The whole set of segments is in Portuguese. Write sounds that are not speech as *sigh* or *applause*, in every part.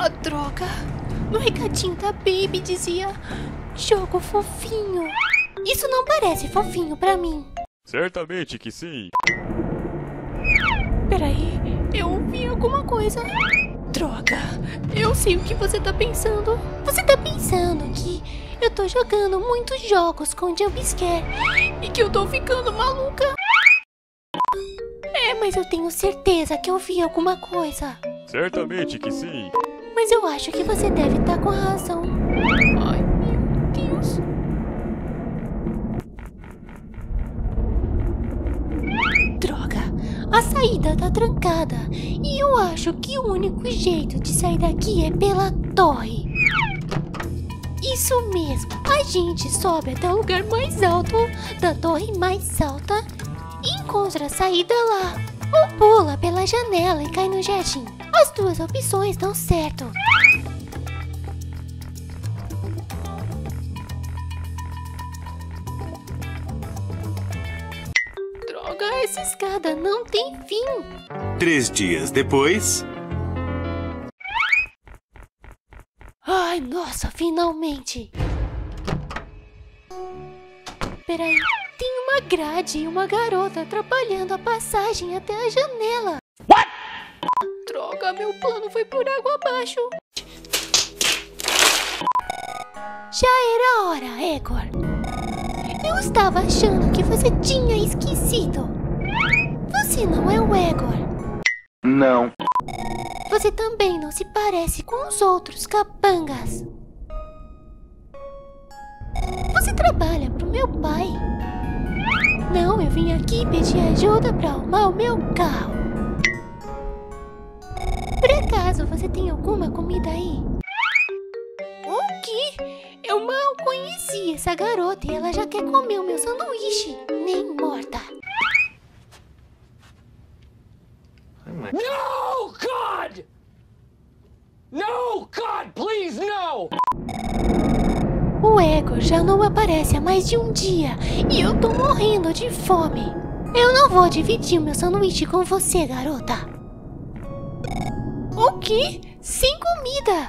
Ah, droga. No recadinho da Baby dizia jogo fofinho. Isso não parece fofinho pra mim. Certamente que sim. Peraí, eu ouvi alguma coisa. Droga, eu sei o que você tá pensando. Você tá pensando que eu tô jogando muitos jogos com jumpscare e que eu tô ficando maluca. É, mas eu tenho certeza que eu vi alguma coisa. Certamente que sim. Mas eu acho que você deve estar com razão. Ai, meu Deus. Droga, a saída tá trancada. E eu acho que o único jeito de sair daqui é pela torre. Isso mesmo, a gente sobe até o lugar mais alto da torre mais alta e encontra a saída lá. Ou pula pela janela e cai no jardim. As duas opções dão certo. Droga, essa escada não tem fim. Três dias depois. Ai, nossa, finalmente! Peraí, uma grade e uma garota atrapalhando a passagem até a janela. What? Droga, meu plano foi por água abaixo. Já era hora, Egor. Eu estava achando que você tinha esquecido. Você não é o Egor. Não. Você também não se parece com os outros capangas. Você trabalha pro meu pai? Não, eu vim aqui pedir ajuda para arrumar o meu carro. Por acaso você tem alguma comida aí? O quê? Eu mal conheci essa garota e ela já quer comer o meu sanduíche. Nem morta. No, God! No, God, please, no! O Ego já não aparece há mais de um dia e eu tô morrendo de fome. Eu não vou dividir meu sanduíche com você, garota. O quê? Sem comida?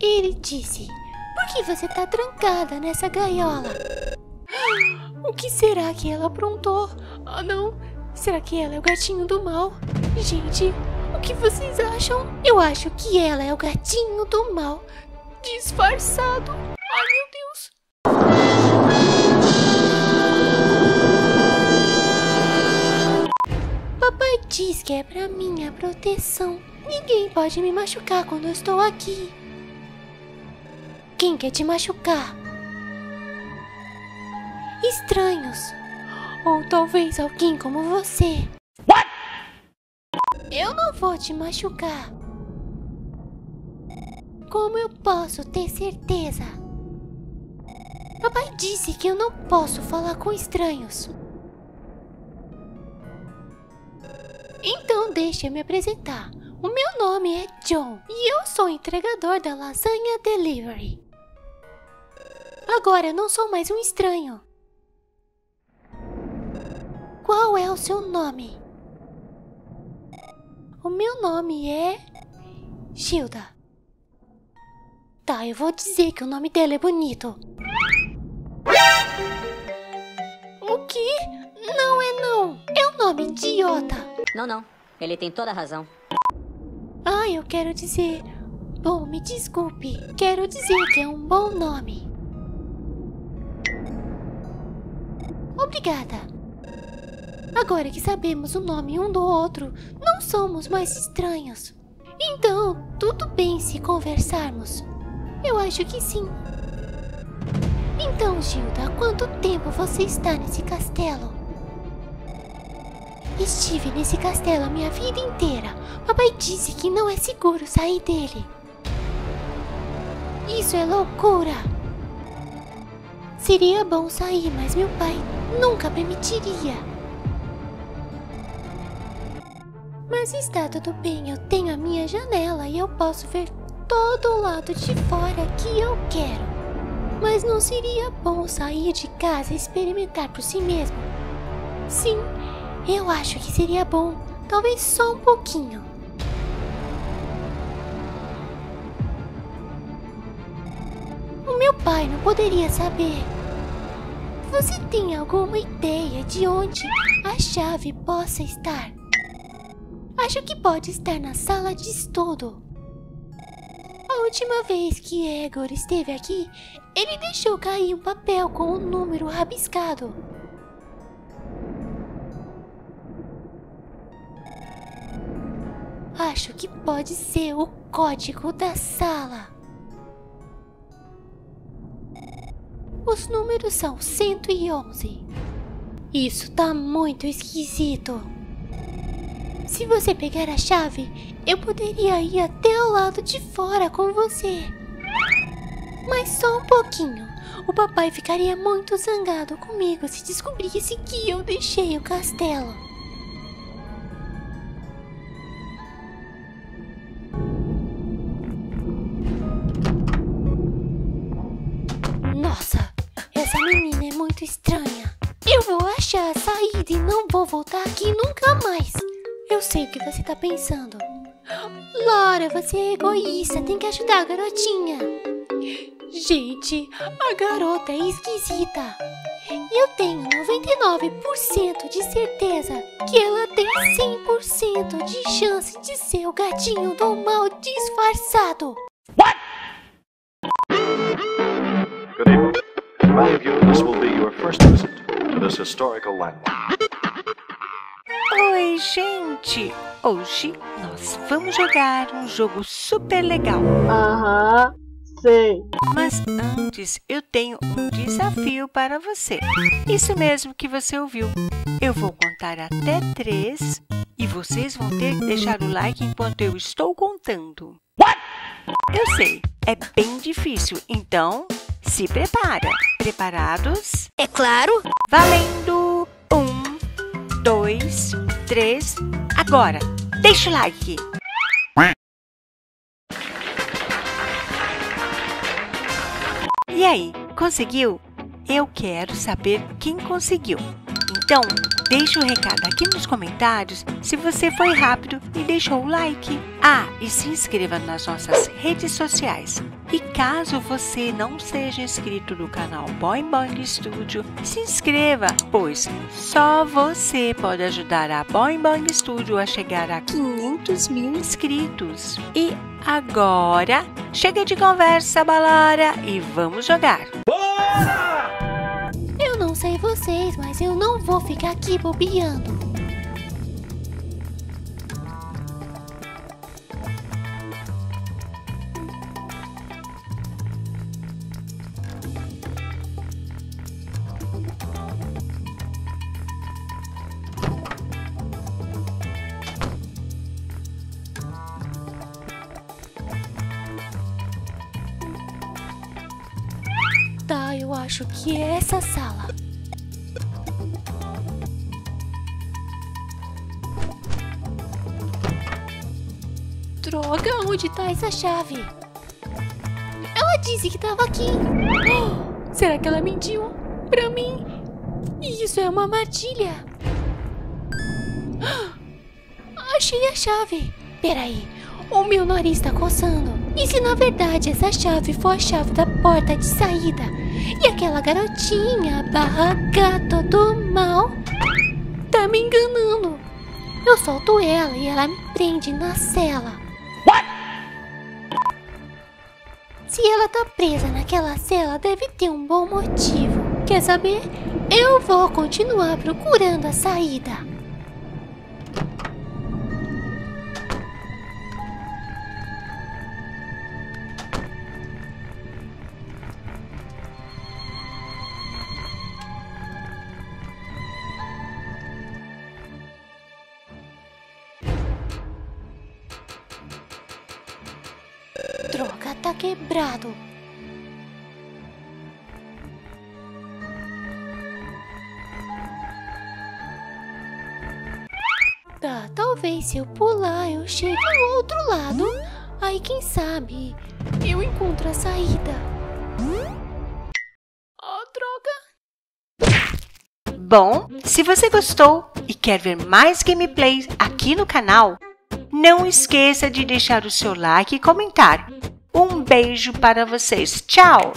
Ele disse: Por que você tá trancada nessa gaiola? *gasps* O que será que ela aprontou? Ah, não. Será que ela é o gatinho do mal? Gente, que vocês acham? Eu acho que ela é o gatinho do mal. Disfarçado. Ai, meu Deus. Papai diz que é pra minha proteção. Ninguém pode me machucar quando eu estou aqui. Quem quer te machucar? Estranhos. Ou talvez alguém como você. Eu não vou te machucar. Como eu posso ter certeza? Papai disse que eu não posso falar com estranhos. Então deixa eu me apresentar. O meu nome é John e eu sou entregador da Lasanha Delivery. Agora eu não sou mais um estranho. Qual é o seu nome? O meu nome é. Gilda. Tá, eu vou dizer que o nome dela é bonito. O que? Não é não. É um nome idiota. Não, não. Ele tem toda a razão. Ah, eu quero dizer. Bom, me desculpe. Quero dizer que é um bom nome. Obrigada. Agora que sabemos o nome um do outro, não somos mais estranhos. Então, tudo bem se conversarmos. Eu acho que sim. Então, Gilda, há quanto tempo você está nesse castelo? Estive nesse castelo a minha vida inteira. Papai disse que não é seguro sair dele. Isso é loucura. Seria bom sair, mas meu pai nunca permitiria. Mas está tudo bem, eu tenho a minha janela e eu posso ver todo o lado de fora que eu quero. Mas não seria bom sair de casa e experimentar por si mesmo? Sim, eu acho que seria bom, talvez só um pouquinho. O meu pai não poderia saber. Você tem alguma ideia de onde a chave possa estar? Acho que pode estar na sala de estudo. A última vez que Egor esteve aqui, ele deixou cair um papel com um número rabiscado. Acho que pode ser o código da sala. Os números são 111. Isso tá muito esquisito. Se você pegar a chave, eu poderia ir até o lado de fora com você. Mas só um pouquinho. O papai ficaria muito zangado comigo se descobrisse que eu deixei o castelo. Nossa, essa menina é muito estranha. Eu vou achar a saída e não vou voltar aqui nunca mais. Eu sei o que você tá pensando. Laura, você é egoísta, tem que ajudar a garotinha. Gente, a garota é esquisita. Eu tenho 99% de certeza que ela tem 100% de chance de ser o gatinho do mal disfarçado. Good evening. To many this will be your first visit to this historical landmark. Oi, gente! Hoje nós vamos jogar um jogo super legal. Aham, sei. Mas antes eu tenho um desafio para você. Isso mesmo que você ouviu. Eu vou contar até três e vocês vão ter que deixar o like enquanto eu estou contando. Eu sei, é bem difícil, então se prepara. Preparados? É claro. Valendo! Um, dois, três. Agora, deixa o like. E aí, conseguiu? Eu quero saber quem conseguiu. Então, deixe o recado aqui nos comentários se você foi rápido e deixou o like. Ah, e se inscreva nas nossas redes sociais. E caso você não seja inscrito no canal Boing Boing Studio, se inscreva, pois só você pode ajudar a Boing Boing Studio a chegar a 500 mil inscritos. E agora, chega de conversa, balara, e vamos jogar! Vocês, mas eu não vou ficar aqui bobeando. Tá, eu acho que é essa sala. Onde tá essa chave? Ela disse que tava aqui. Oh, *gasps* será que ela mentiu pra mim? Isso é uma armadilha. Ah, *gasps* Achei a chave. Peraí, o meu nariz tá coçando. E se na verdade essa chave for a chave da porta de saída? E aquela garotinha barra gata do mal tá me enganando. Eu solto ela e ela me prende na cela. Se ela tá presa naquela cela, deve ter um bom motivo. Quer saber? Eu vou continuar procurando a saída. Droga, tá quebrado. Tá, talvez se eu pular eu chegue ao outro lado. Aí quem sabe eu encontro a saída. Oh, droga. Bom, se você gostou e quer ver mais gameplays aqui no canal, não esqueça de deixar o seu like e comentar. Um beijo para vocês. Tchau!